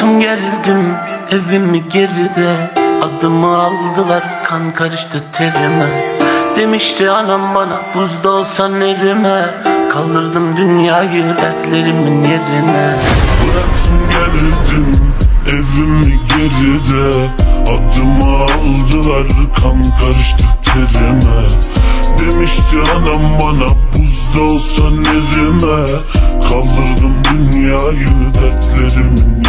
Bıraktım geldim evimi geride. Adımı aldılar kan karıştı terime. Demişti anam bana buzda olsan erime. Kaldırdım dünyayı dertlerimin yerine. Bıraktım geldim evimi geride. Adımı aldılar kan karıştı terime. Demişti anam bana buzda olsan erime. Kaldırdım dünyayı dertlerimin yerine